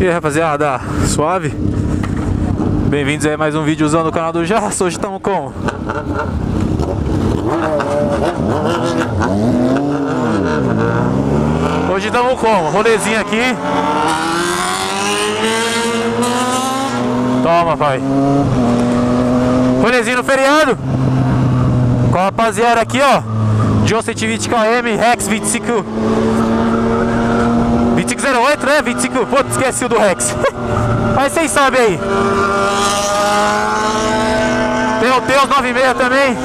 E aí rapaziada, suave? Bem-vindos aí a mais um vídeozão do canal do Jasso, hoje estamos com Hoje estamos com rolezinho aqui. Toma pai. Rolezinho no feriado. Com a rapaziada aqui ó. John 120 km, Rex 25 2508, né? 25. Pô, esqueci do Rex. Mas vocês sabem aí. Tem o Teus 96 também.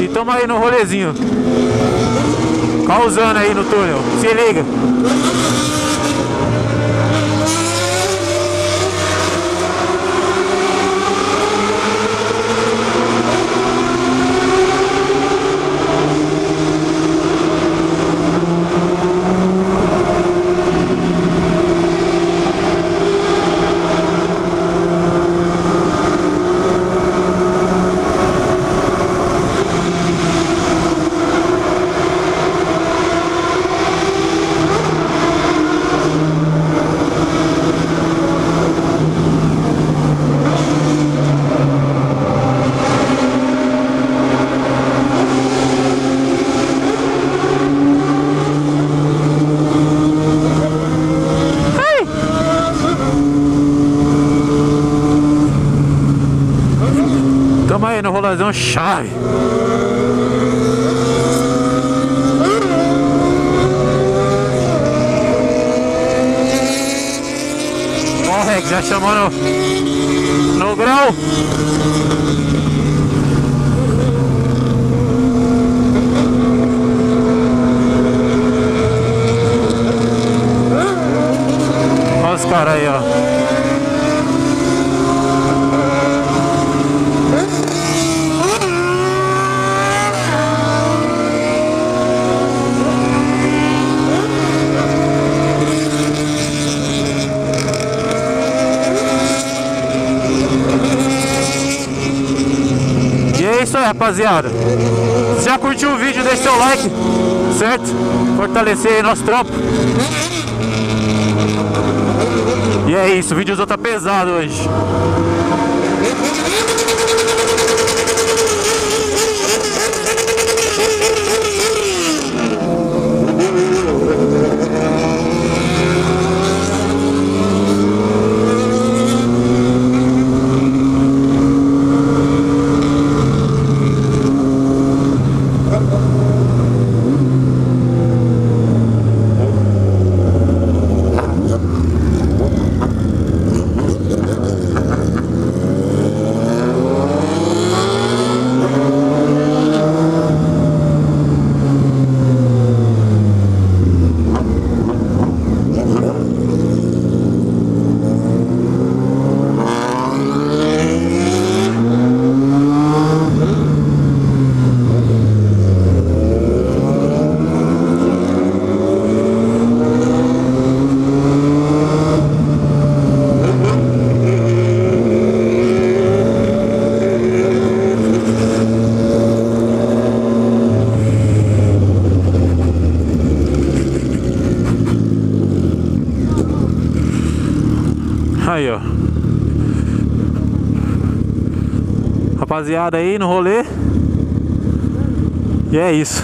E tamo aí no rolezinho. Causando aí no túnel. Se liga. Tamo aí no rolazão chave. O Rex já chamou no, grau. Os caras aí, ó. Rapaziada. Se já curtiu o vídeo, deixa seu like, certo? Fortalecer aí nosso trampo. E é isso, o vídeo tá pesado hoje. Aí, ó. Rapaziada aí no rolê. E é isso.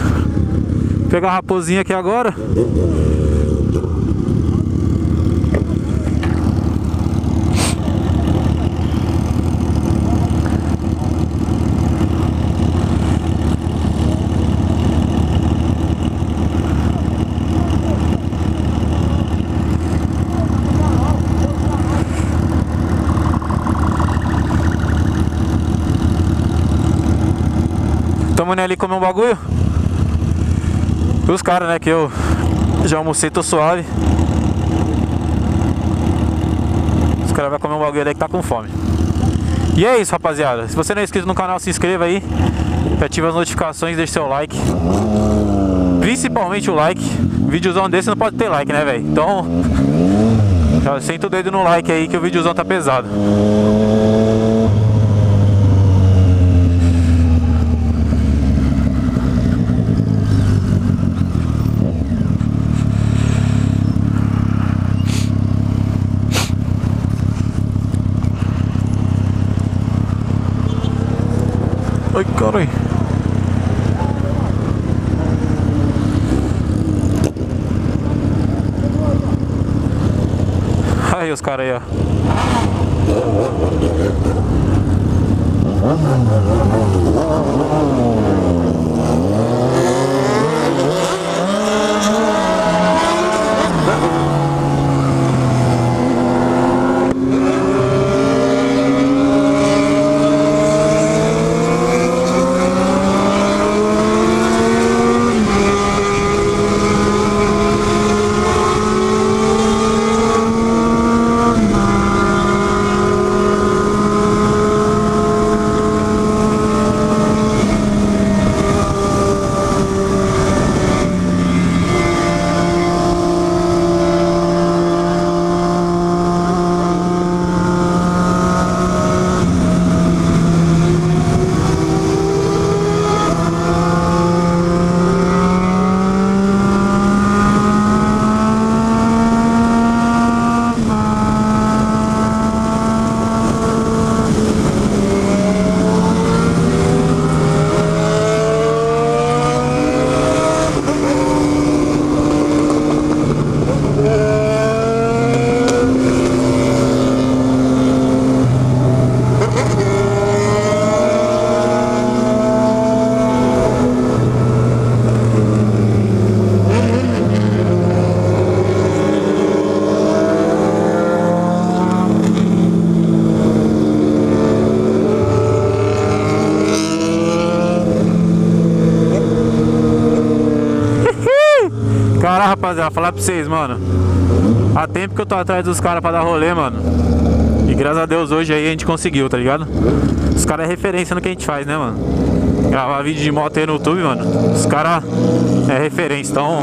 Vou pegar a raposinha aqui agora. Tamo indo ali comer um bagulho. Os caras, né, que eu já almocei, tô suave. Os caras vão comer um bagulho ali que tá com fome. E é isso, rapaziada. Se você não é inscrito no canal, se inscreva aí. Ative as notificações, deixe seu like. Principalmente o like. Vídeozão desse não pode ter like, né, velho? Então, senta o dedo no like aí que o videozão tá pesado. Ai, caralho. Aí os caras aí, ó. Rapaziada, falar pra vocês, mano. Há tempo que eu tô atrás dos caras pra dar rolê, mano. E graças a Deus hoje aí a gente conseguiu, tá ligado? Os caras é referência no que a gente faz, né, mano? Gravar vídeo de moto aí no YouTube, mano. Os caras é referência, então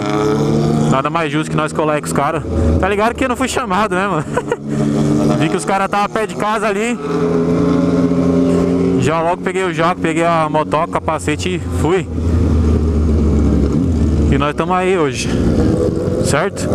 nada mais justo que nós colar com os caras. Tá ligado que eu não fui chamado, né, mano? Vi que os caras estavam pé de casa ali. Já logo peguei o jaco, peguei a motoca, capacete e fui. E nós estamos aí hoje, certo?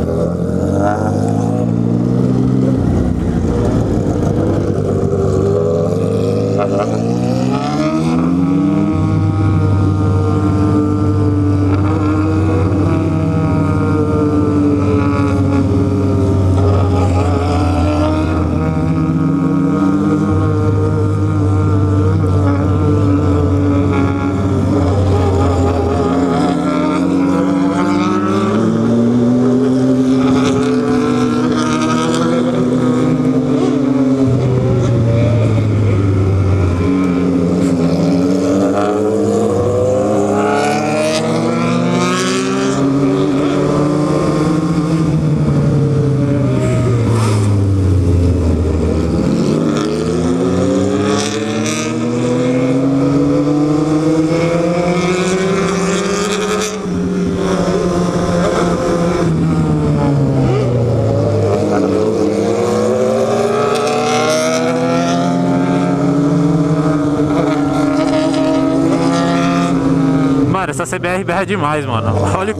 Mano, essa CBR berra demais, mano. Olha.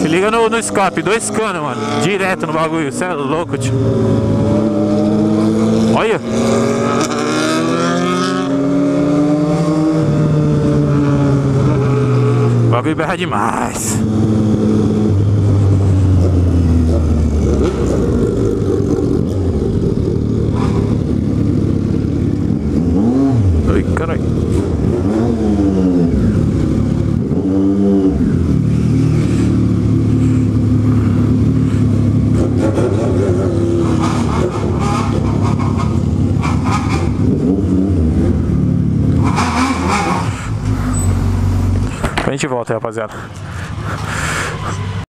Se liga no, no escape, dois canos, mano. Direto no bagulho. Você é louco, tio. Olha. O bagulho berra demais. Rapaziada.